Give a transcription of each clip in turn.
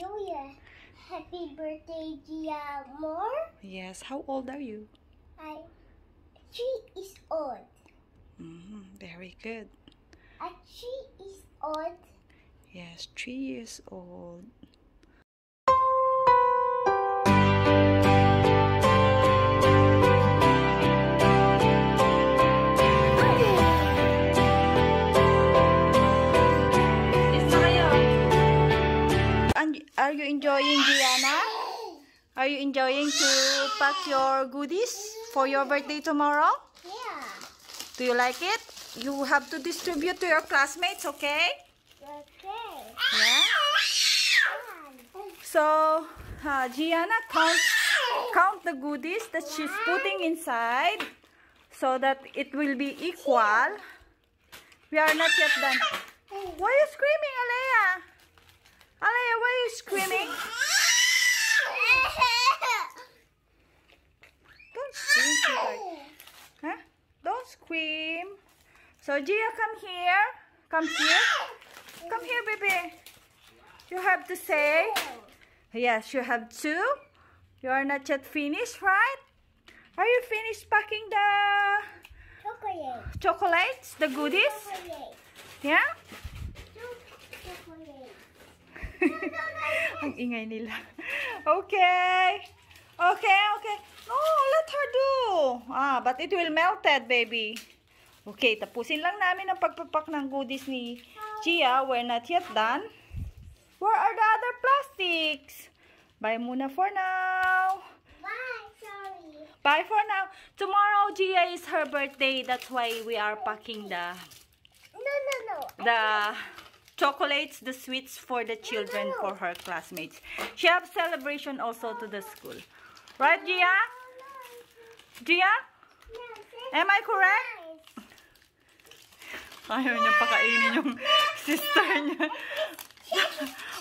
Julia, happy birthday, Gia Moore. Yes, how old are you? I three is old. hmm very good. I three is old. Yes, three years old. Are you enjoying Giana? Are you enjoying to pack your goodies for your birthday tomorrow? Yeah. Do you like it? You have to distribute to your classmates, okay? Okay. Yeah. So, uh, Giana count count the goodies that she's putting inside so that it will be equal. We are not yet done. Why are you screaming, Alea? Alea, why are you screaming? Don't scream, sweetheart. Huh? Don't. So, Gia, come here. Come here. Come here, baby. You have to say. Yes, you have to. You are not yet finished, right? Are you finished packing the Chocolate. chocolates, the goodies? Chocolate. Yeah? Ang ingay nila. Okay. Okay, okay. No, let her do. Ah, but it will melted, baby. Okay, tapusin lang namin ang pagpapak ng goodies ni Gia. We're not yet done. Where are the other plastics? Bye muna for now. Bye, sorry. Bye for now. Tomorrow, Gia is her birthday. That's why we are packing the No, no, no. the chocolates, the sweets for the children, for her classmates. She have celebration also to the school. Right, Gia? Gia? Am I correct? Ayaw niya pakainin yung sister niya.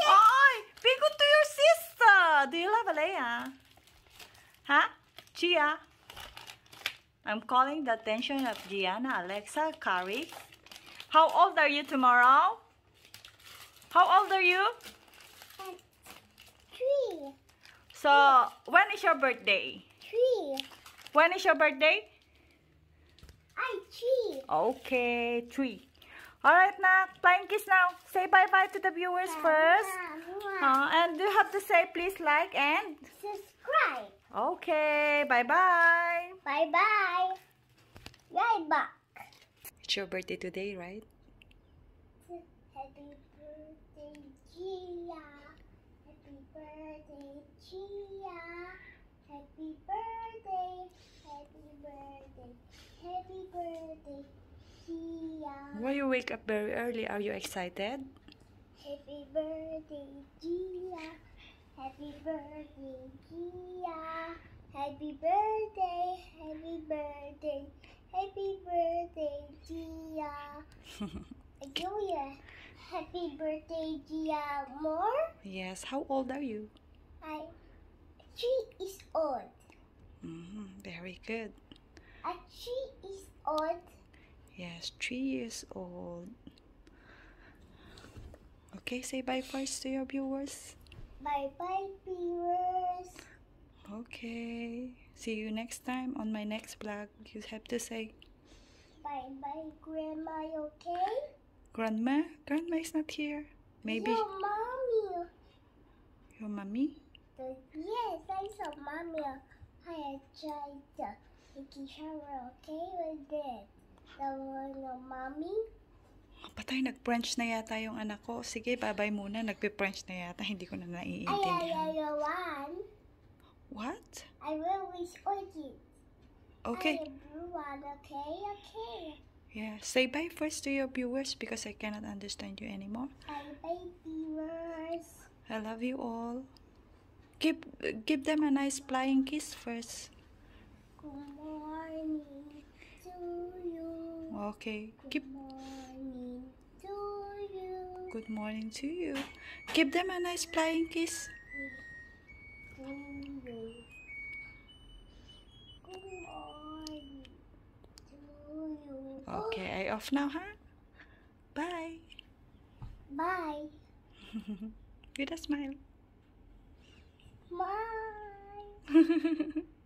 Ay! Be good to your sister! Do you love Alea? Huh? Gia? I'm calling the attention of Gianna, Alexa, Kari. How old are you tomorrow? How old are you? Three. So, when is your birthday? Three. When is your birthday? I three. Okay, three. Alright na, flying kiss now. Say bye-bye to the viewers first. Uh, and you have to say please like and... Subscribe. Okay, bye-bye. Bye bye. Right back. It's your birthday today, right? Happy birthday, Gia. Happy birthday, Gia. Happy birthday. Happy birthday. Happy birthday, Gia. Why you wake up very early? Are you excited? Happy birthday, Gia. Happy birthday, Gia. Happy birthday, happy birthday, happy birthday, Gia. Julia, happy birthday, Gia Moore. yes, how old are you? I three is old. hmm very good. I three is old. Yes, three years old. Okay, say bye first to your viewers. Bye bye, viewers. Okay. See you next time on my next vlog. You have to say, Bye bye, Grandma. Okay? Grandma? Grandma is not here. Maybe Your mommy. your mommy? The, yes, I saw mommy. I tried to take a shower. Okay with it. Mommy. Patay, nag-French na yata yung anak ko. Sige, bye-bye muna. Nagpe-French na yata. Hindi ko na I, I, naiintindihan. I, one. What? I will wish orchid. Okay. I blue one. Okay, okay. Yeah. Say bye first to your viewers because I cannot understand you anymore. Bye bye, viewers. I love you all. Give give them a nice flying kiss first. Good Okay. Good morning good morning to you. Give them a nice flying kiss. To you. Good morning. Okay, I off now, huh? Bye. Bye. With a smile. Bye.